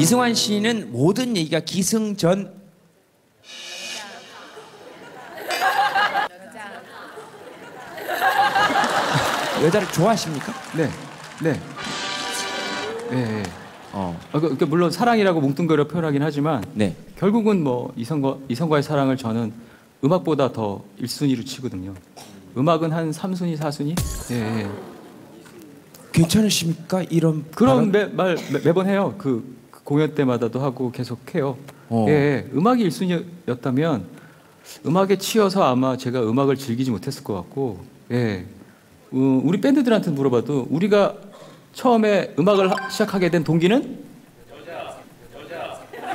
이승환 씨는 모든 얘기가 기승전 여자를 좋아하십니까? 네, 네, 네. 어, 아, 그, 그 물론 사랑이라고 뭉뚱그려 표현하긴 하지만 네. 결국은 뭐 이성과 이성과의 사랑을 저는 음악보다 더 1순위로 치거든요. 음악은 한 3순위, 4순위? 예, 예. 괜찮으십니까? 이런 그런? 매, 말 매, 번 해요. 그, 그 공연 때마다도 하고 계속 해요. 어. 예, 예. 음악이 1순위였다면 음악에 치여서 아마 제가 음악을 즐기지 못했을 것 같고, 예. 어, 우리 밴드들한테 물어봐도 우리가 처음에 음악을 하- 시작하게 된 동기는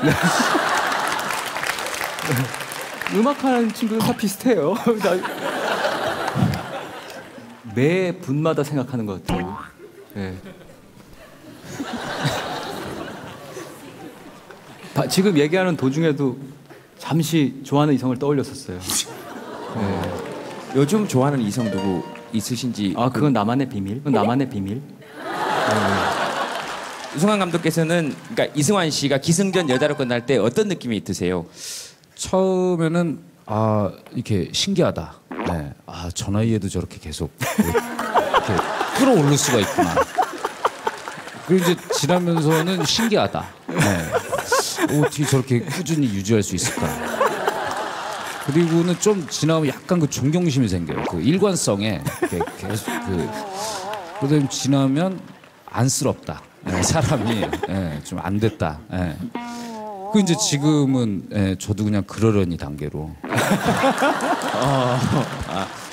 네. 음악하는 친구들 다 비슷해요. 나- 매 분마다 생각하는 것 같아요. 예. 지금 얘기하는 도중에도 잠시 좋아하는 이성을 떠올렸었어요. 예. 요즘 좋아하는 이성 누구 있으신지 아 그건 나만의 비밀. 그건 나만의 비밀. 이승환 감독께서는 그러니까 이승환 씨가 기승전 여자로 끝날 때 어떤 느낌이 드세요? 처음에는 아 이렇게 신기하다. 네. 아저 나이에도 저렇게 계속 이렇게 끌어올릴 수가 있구나. 그리고 이제 지나면서는 신기하다. 네. 어떻게 저렇게 꾸준히 유지할 수 있을까. 그리고는 좀 지나면 약간 그 존경심이 생겨요. 그 일관성에 계속 그 그다음 지나면 안쓰럽다. 네, 사람이 예, 좀안 됐다. 예. 그 이제 지금은 예, 저도 그냥 그러려니 단계로